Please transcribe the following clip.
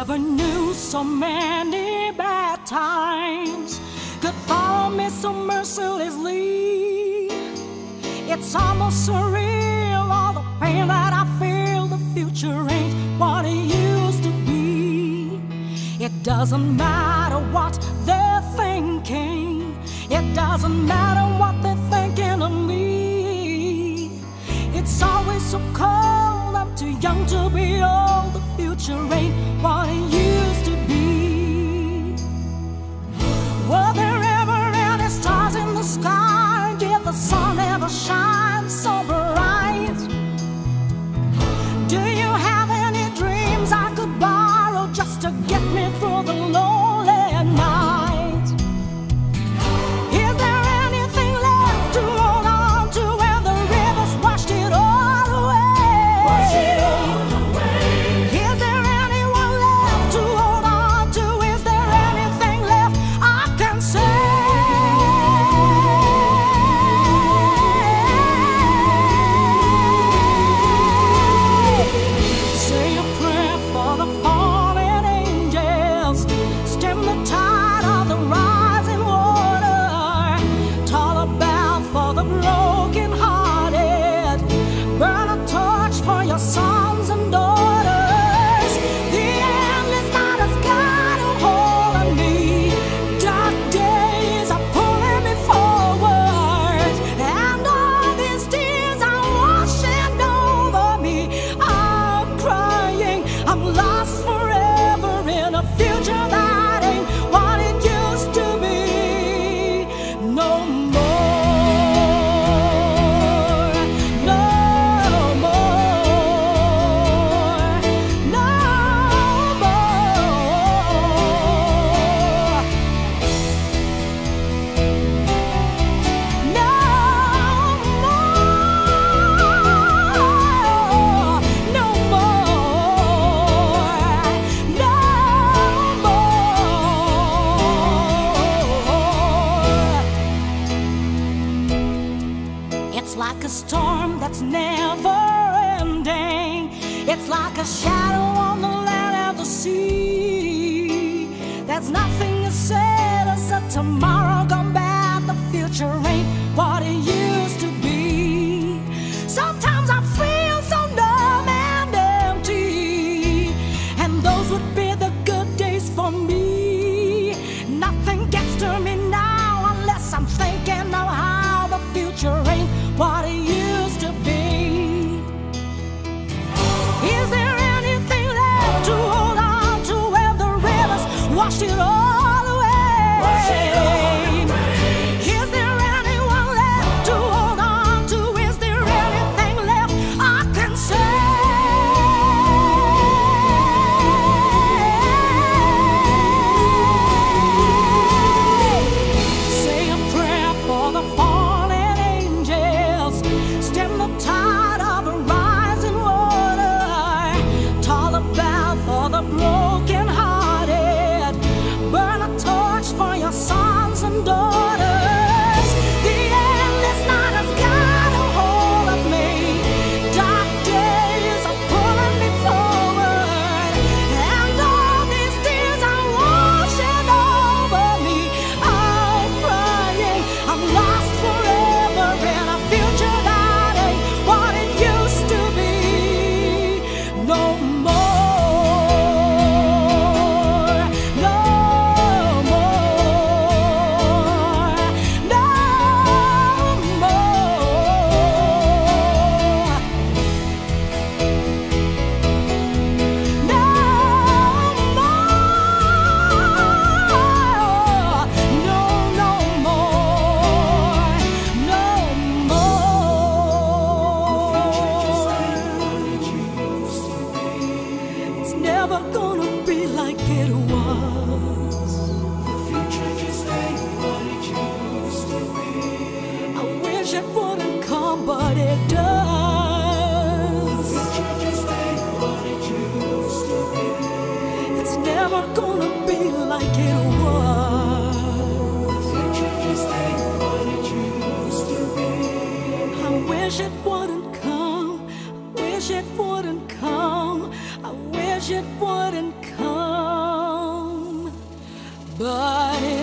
Never knew so many bad times could follow me so mercilessly. It's almost surreal, all the pain that I feel. The future ain't what it used to be. It doesn't matter what they're thinking, it doesn't matter what they're thinking of me. It's always so cold, I'm too young to be old. a storm that's never ending. It's like a shadow on the land and the sea. There's nothing to say to tomorrow. washed it all. never gonna be like it was. I wish it wouldn't come. I wish it wouldn't come. I wish it wouldn't come. But